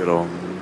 little